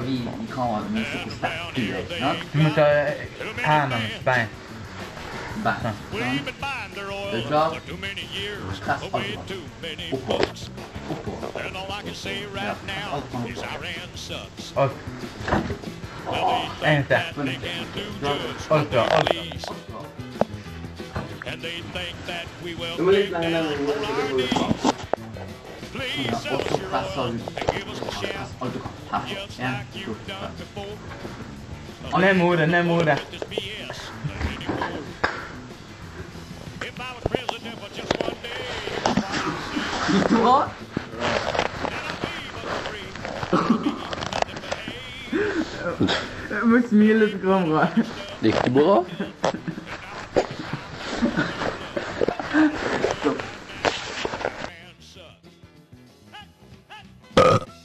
vi i kameraet vise hvor sterkt du er. ikke sant? Du må ta hendene på bein. Bang. Sånn. Er du klar? Press alt mann. Oppover. Oppover. Ja, press alt mann oppover. Alt. En til. Så presser du. Alt du. Her. En, to, tre. Ned med hodet, ned med hodet. Gikk det bra? Jeg må smile til kameraet. Gikk det bra? あ!